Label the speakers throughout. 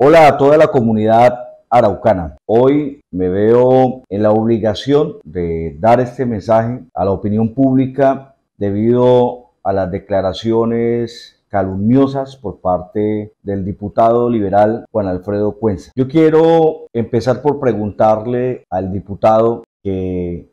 Speaker 1: Hola a toda la comunidad araucana. Hoy me veo en la obligación de dar este mensaje a la opinión pública debido a las declaraciones calumniosas por parte del diputado liberal Juan Alfredo Cuenza. Yo quiero empezar por preguntarle al diputado que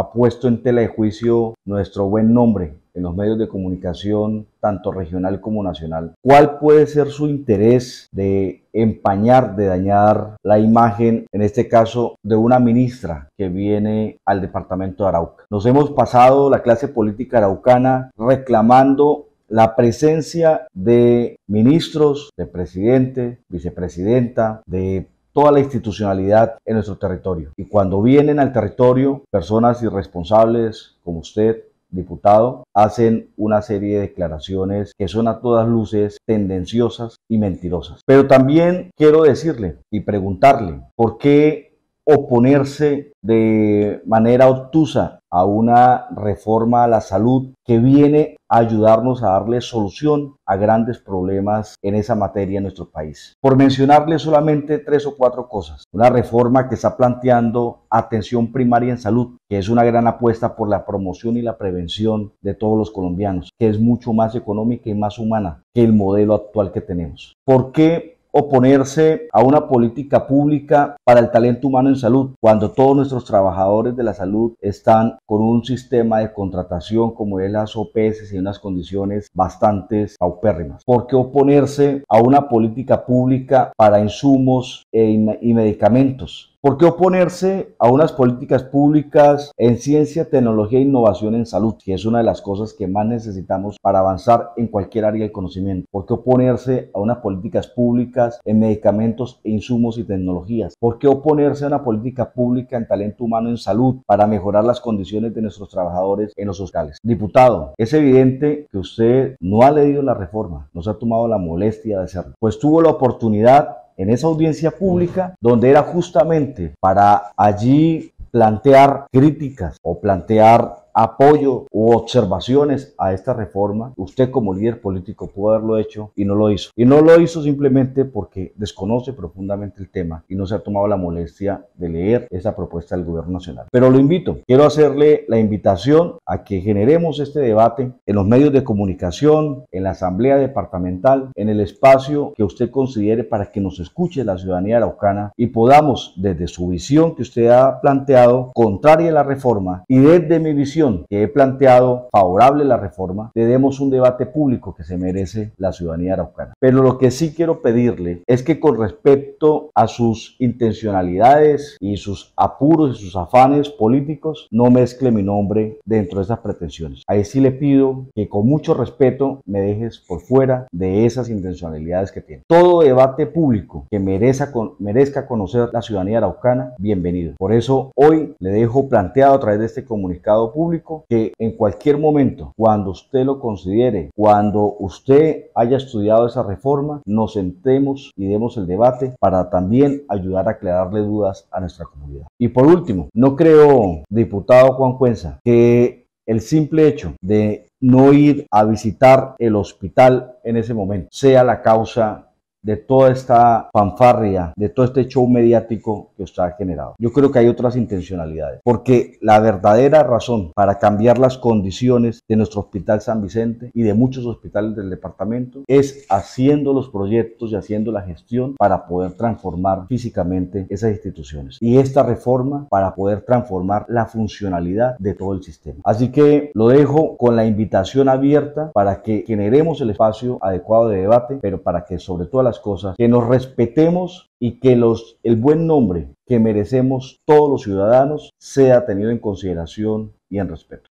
Speaker 1: ha puesto en tela de juicio nuestro buen nombre en los medios de comunicación, tanto regional como nacional. ¿Cuál puede ser su interés de empañar, de dañar la imagen, en este caso, de una ministra que viene al departamento de Arauca? Nos hemos pasado la clase política araucana reclamando la presencia de ministros, de presidente, vicepresidenta, de toda la institucionalidad en nuestro territorio. Y cuando vienen al territorio personas irresponsables como usted, diputado, hacen una serie de declaraciones que son a todas luces tendenciosas y mentirosas. Pero también quiero decirle y preguntarle, ¿por qué oponerse de manera obtusa a una reforma a la salud que viene a ayudarnos a darle solución a grandes problemas en esa materia en nuestro país. Por mencionarle solamente tres o cuatro cosas. Una reforma que está planteando atención primaria en salud, que es una gran apuesta por la promoción y la prevención de todos los colombianos, que es mucho más económica y más humana que el modelo actual que tenemos. ¿Por qué oponerse a una política pública para el talento humano en salud, cuando todos nuestros trabajadores de la salud están con un sistema de contratación como es las OPS y unas condiciones bastante paupérrimas. ¿Por qué oponerse a una política pública para insumos e y medicamentos? ¿Por qué oponerse a unas políticas públicas en ciencia, tecnología e innovación en salud, que es una de las cosas que más necesitamos para avanzar en cualquier área del conocimiento? ¿Por qué oponerse a unas políticas públicas en medicamentos, e insumos y tecnologías? ¿Por qué oponerse a una política pública en talento humano en salud para mejorar las condiciones de nuestros trabajadores en los hospitales? Diputado, es evidente que usted no ha leído la reforma, no se ha tomado la molestia de hacerlo, pues tuvo la oportunidad en esa audiencia pública donde era justamente para allí plantear críticas o plantear apoyo u observaciones a esta reforma, usted como líder político pudo haberlo hecho y no lo hizo. Y no lo hizo simplemente porque desconoce profundamente el tema y no se ha tomado la molestia de leer esa propuesta del gobierno nacional. Pero lo invito, quiero hacerle la invitación a que generemos este debate en los medios de comunicación, en la asamblea departamental, en el espacio que usted considere para que nos escuche la ciudadanía araucana y podamos desde su visión que usted ha planteado, contraria a la reforma y desde mi visión, que he planteado favorable a la reforma, le demos un debate público que se merece la ciudadanía araucana. Pero lo que sí quiero pedirle es que con respecto a sus intencionalidades y sus apuros y sus afanes políticos, no mezcle mi nombre dentro de esas pretensiones. Ahí sí le pido que con mucho respeto me dejes por fuera de esas intencionalidades que tiene. Todo debate público que merezca, merezca conocer la ciudadanía araucana, bienvenido. Por eso hoy le dejo planteado a través de este comunicado público que en cualquier momento, cuando usted lo considere, cuando usted haya estudiado esa reforma, nos sentemos y demos el debate para también ayudar a aclararle dudas a nuestra comunidad. Y por último, no creo, diputado Juan Cuenza, que el simple hecho de no ir a visitar el hospital en ese momento sea la causa de toda esta fanfarria, de todo este show mediático que usted ha generado. Yo creo que hay otras intencionalidades, porque la verdadera razón para cambiar las condiciones de nuestro Hospital San Vicente y de muchos hospitales del departamento es haciendo los proyectos y haciendo la gestión para poder transformar físicamente esas instituciones. Y esta reforma para poder transformar la funcionalidad de todo el sistema. Así que lo dejo con la invitación abierta para que generemos el espacio adecuado de debate, pero para que sobre todo cosas, que nos respetemos y que los, el buen nombre que merecemos todos los ciudadanos sea tenido en consideración y en respeto.